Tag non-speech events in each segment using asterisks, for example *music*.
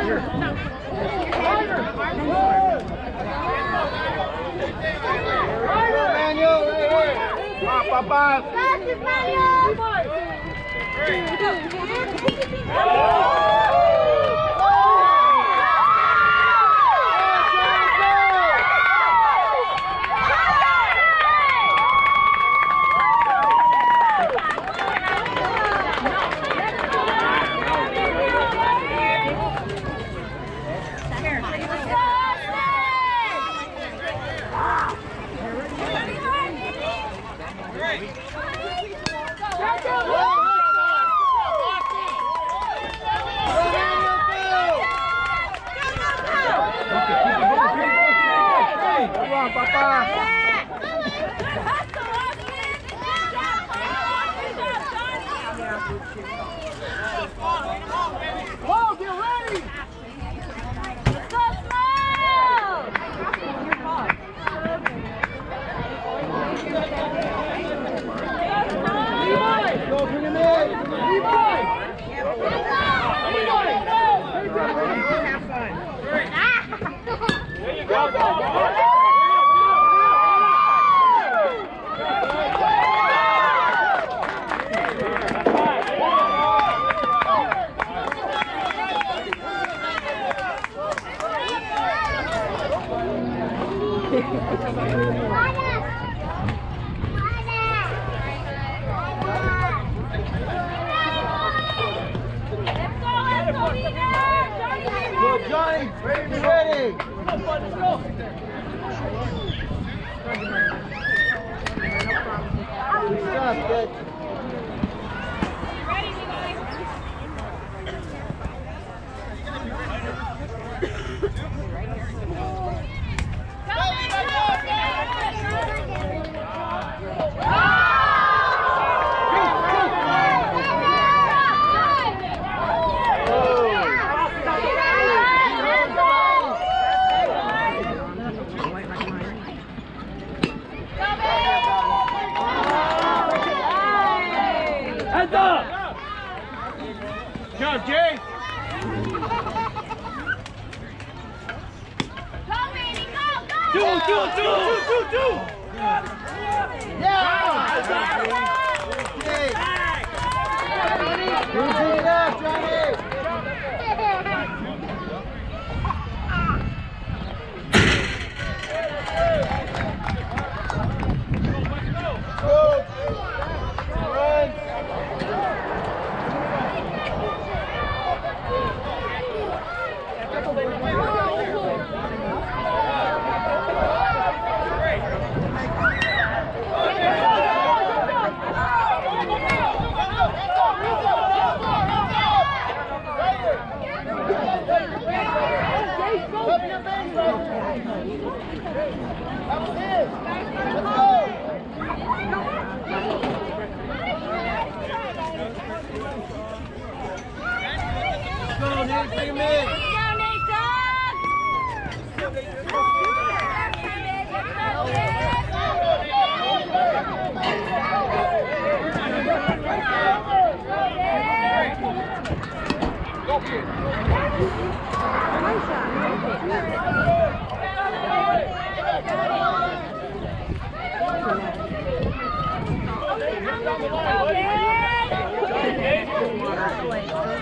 Tiger! Tiger! Manuel, hey, hey! Pop, pop, pop! Gracias, Mario! Three, two, one. Go, Go, go, go! Go, Roland!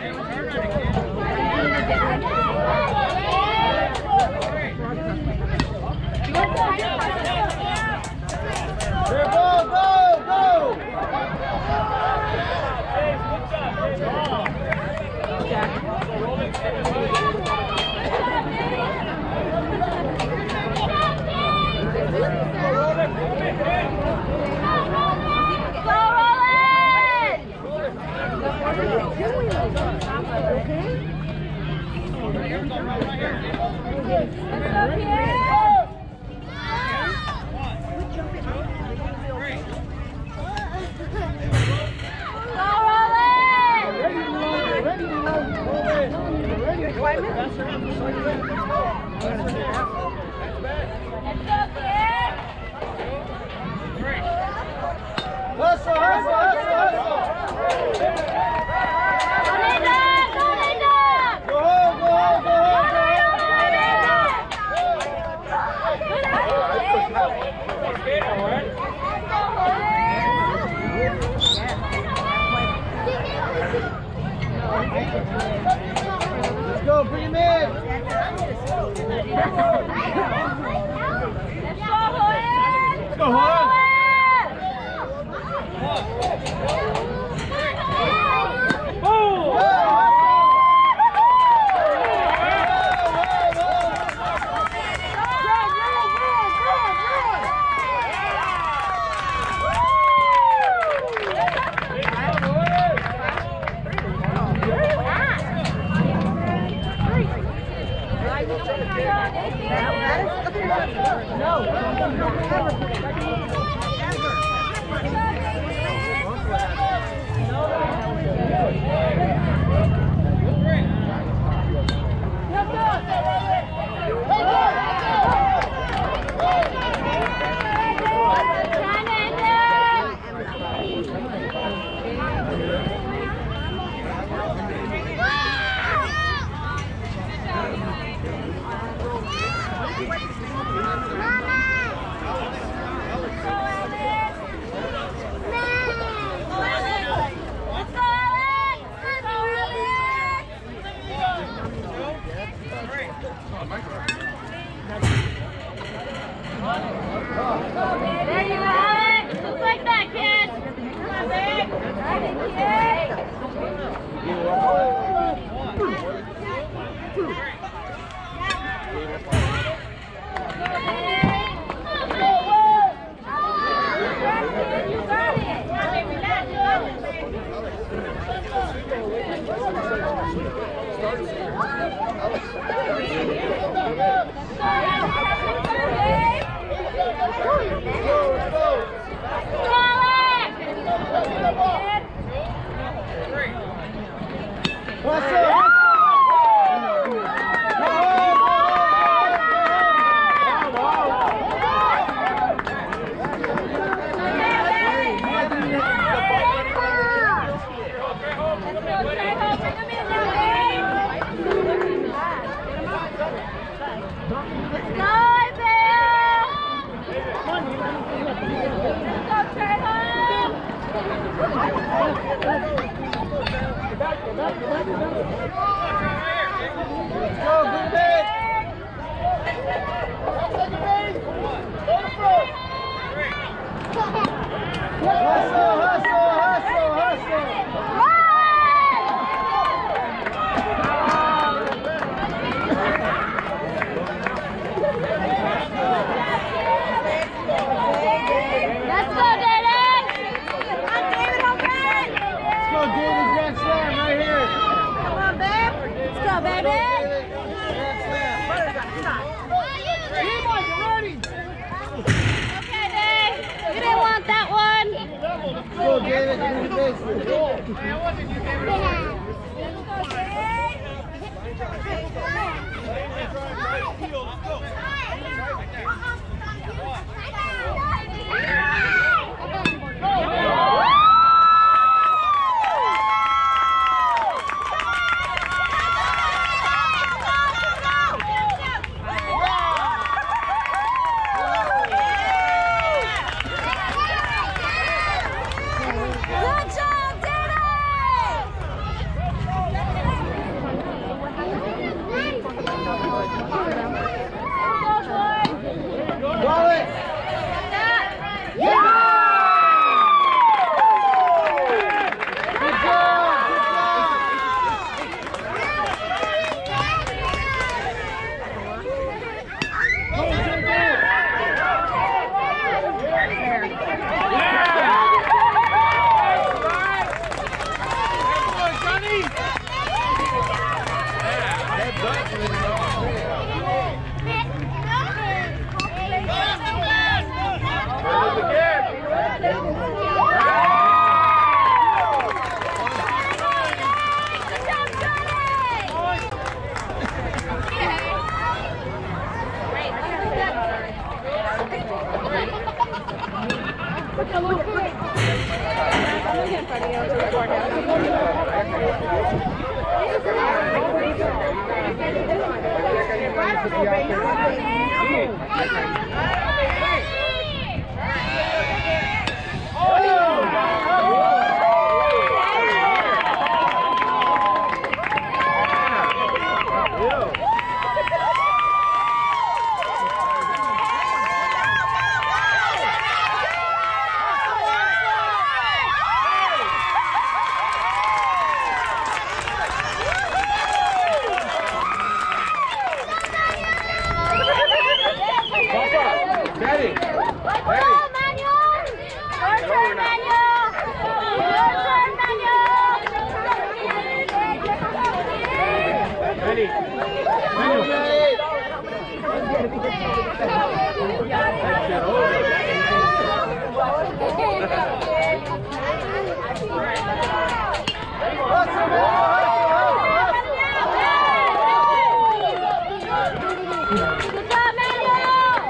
Let's go, Pierre! Go, Roland! Let's go, Pierre! Hustle, hustle, hustle, hustle! Go, Linda! Go, Linda! Go home, go home, go home, go home! Let's go, bring him in! Let's go, Hoyt! Go, Hoyt! Let's go, Alex! Let's go, Alex! There you go, Alex! Just like that, kid! Come on, babe! Right, Manuel! Ready. Hustle, man. Hustle, hustle, hustle. Good job, Manuel!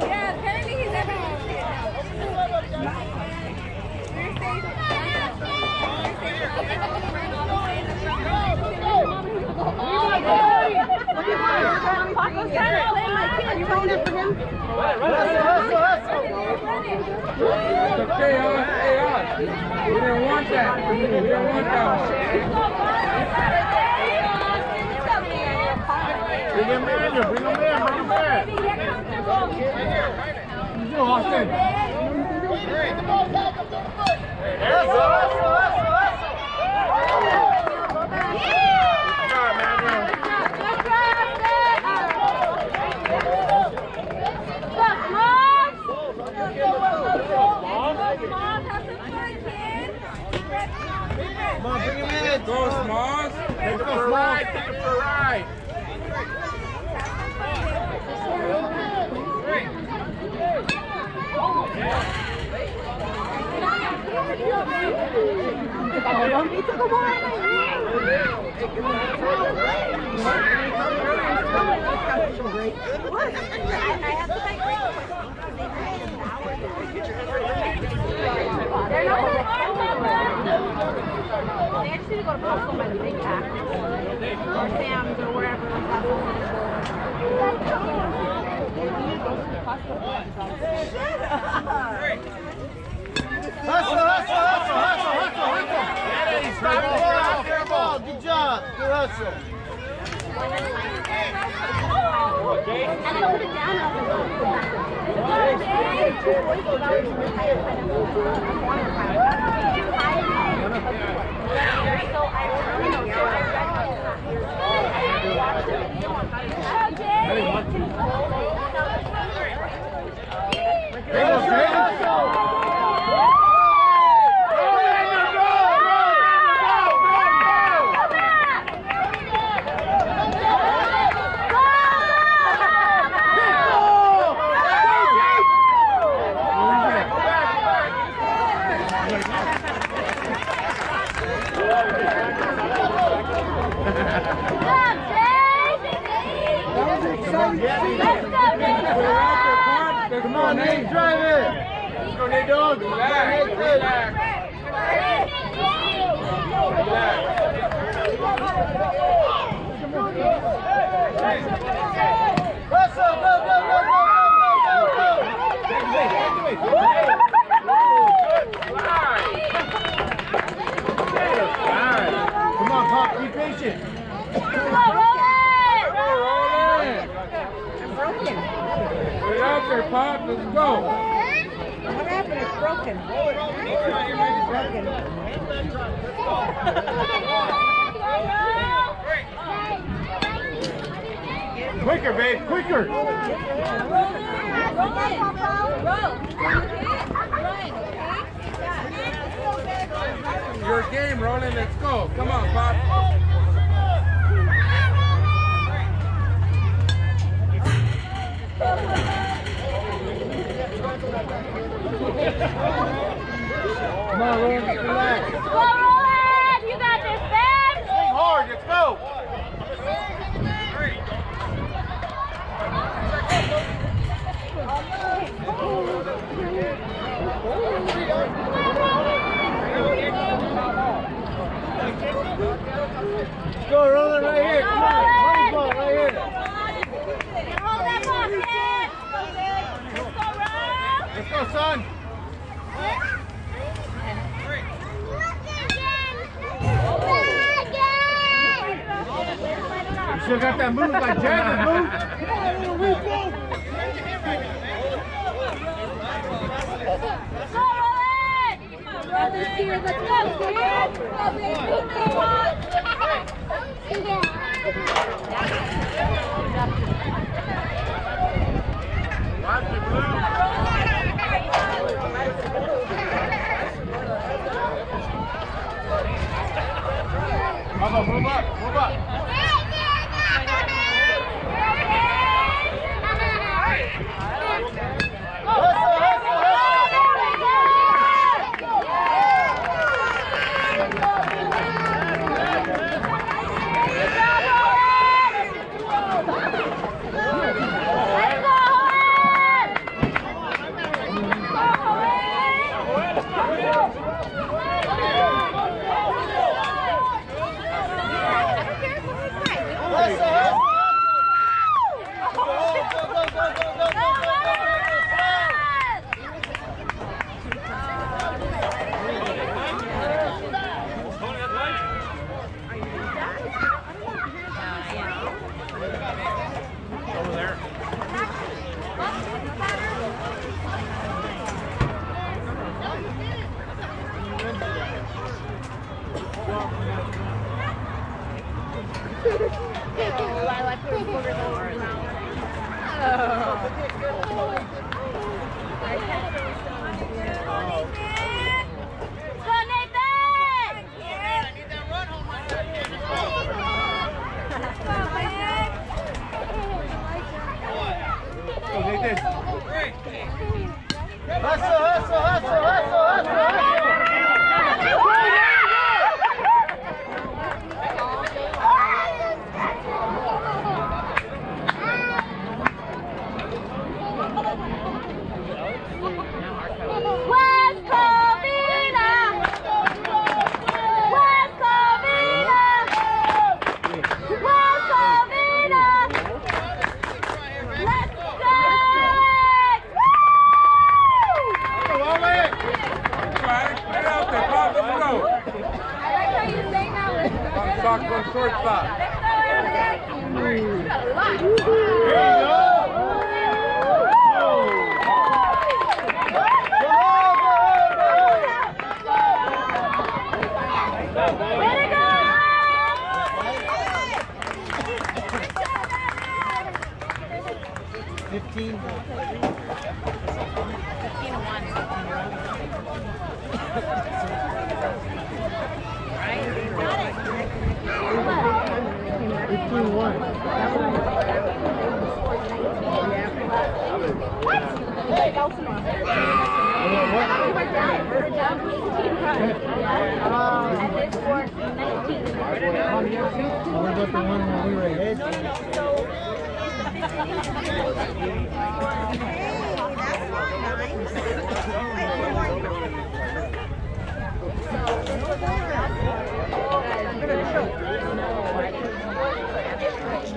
Yeah, apparently he's Paco's trying to play my kid. You it for him? Hustle, hustle, hustle. Hey, on. We didn't want that. We didn't want that Bring him in here. Bring him in. Bring him in. Go, Austin. Hustle, hustle, hustle, hustle. Come on, bring him in. Go, Smalls. Take it for a ride. Take it for a ride. They're not the wherever. Hustle, hustle. Good job. Good hustle. And then put it down. Okay. Let's Come on, Pop, be patient. There, Pop. Let's go. What happened? It's broken. Broken. Quicker, babe, quicker. Your game, Roland. Let's go. Come on, Pop. And this for 19. What about the one when we were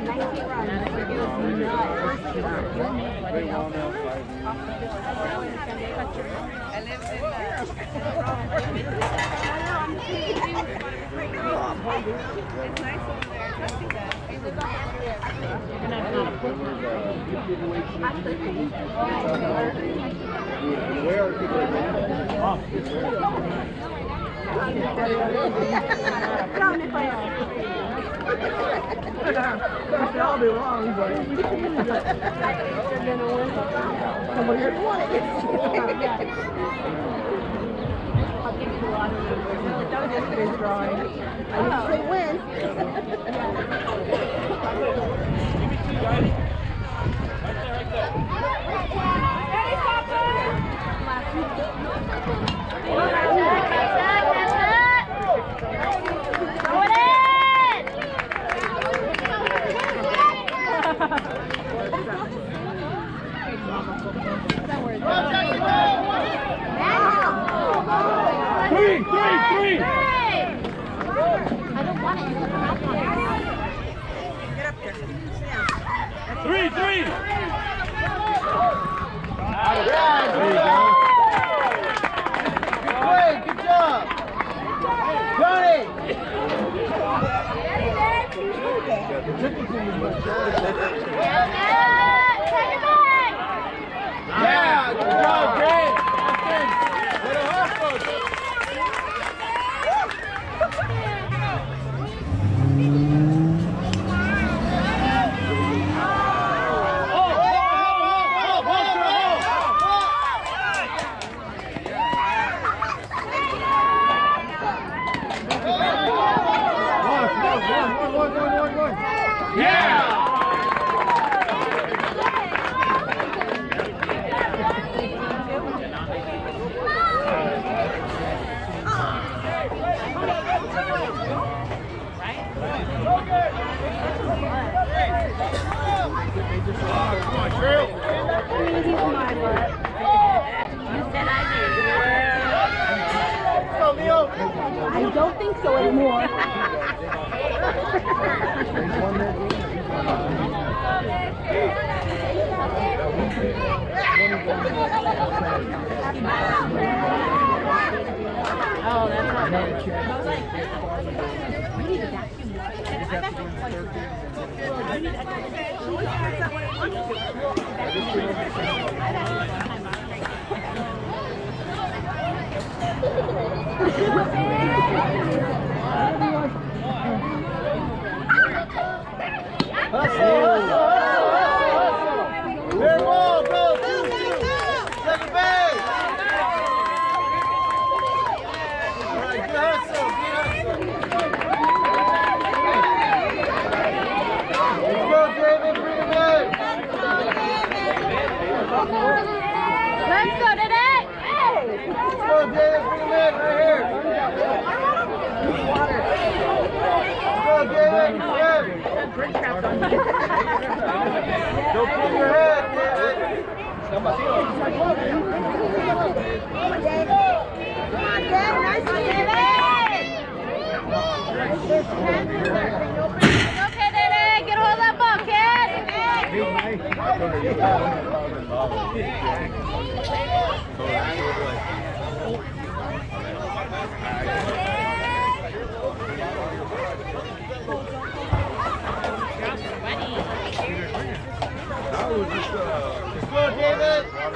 90 runs. It was It's nice over there. I'm not a ahead? *laughs* I'll be wrong, but. Yesterday's drawing. I didn't say when. Three, three, three. I don't want it. Get up there. Sit down. Three, three. Good, good job. Johnny. Yeah, good job, Grant. Way to hustle. Yeah. Come on, Trill. Go, Leo. I don't think so anymore. Oh, that's bad. Hustle, Don't pull your head. Come on, Okay, Dede, get hold of that ball, kid.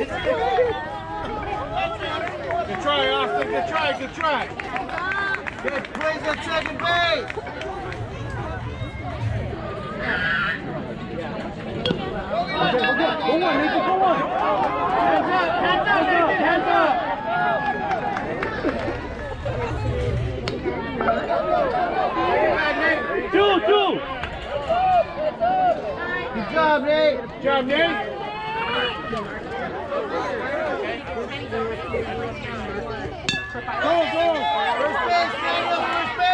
Good try, Austin. Good try. Good try. Good plays at second base. Go on, Nathan. Go on. Hands up. Hands up, Nathan. Hands up. Two, two. Good job, Nate. Good job, Nate. Go, go! First base, Daniel, first base!